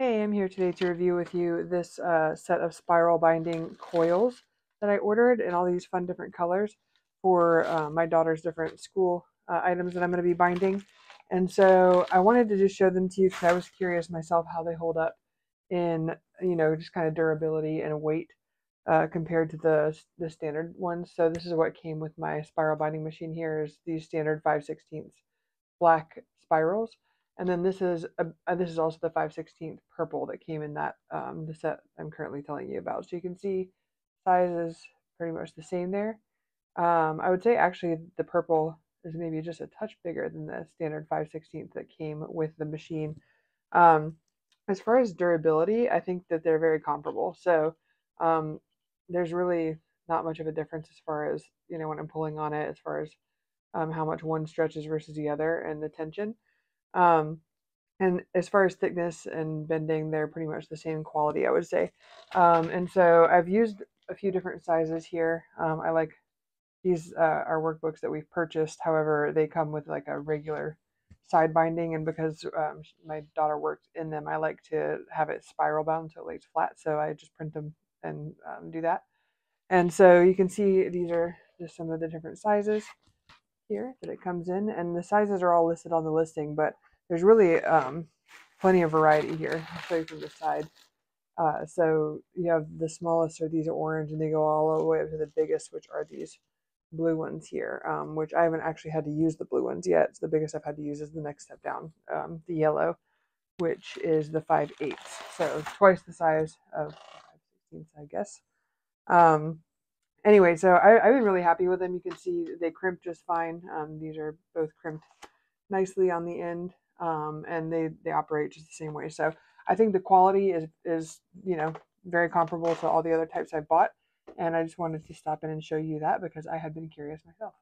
Hey, I'm here today to review with you this uh, set of spiral binding coils that I ordered in all these fun different colors for uh, my daughter's different school uh, items that I'm going to be binding. And so I wanted to just show them to you because I was curious myself how they hold up in, you know, just kind of durability and weight uh, compared to the, the standard ones. So this is what came with my spiral binding machine here is these standard 5 16 black spirals. And then this is a, uh, this is also the 5 16th purple that came in that um, the set I'm currently telling you about. So you can see size is pretty much the same there. Um, I would say actually the purple is maybe just a touch bigger than the standard 5 16th that came with the machine. Um, as far as durability, I think that they're very comparable. So um, there's really not much of a difference as far as you know when I'm pulling on it, as far as um, how much one stretches versus the other and the tension. Um, and as far as thickness and bending, they're pretty much the same quality, I would say. Um, and so I've used a few different sizes here. Um, I like these uh, are workbooks that we've purchased. However, they come with like a regular side binding, and because um, my daughter works in them, I like to have it spiral bound so it lays flat. So I just print them and um, do that. And so you can see these are just some of the different sizes here that it comes in, and the sizes are all listed on the listing, but there's really um, plenty of variety here. I'll show you from the side. Uh, so you have the smallest are these are orange, and they go all the way up to the biggest, which are these blue ones here, um, which I haven't actually had to use the blue ones yet. So the biggest I've had to use is the next step down, um, the yellow, which is the 5 eighths. So twice the size of 5 16ths, I guess. Um, anyway, so I, have been really happy with them. You can see they crimp just fine. Um, these are both crimped nicely on the end, um, and they they operate just the same way. So I think the quality is is you know very comparable to all the other types I've bought, and I just wanted to stop in and show you that because I had been curious myself.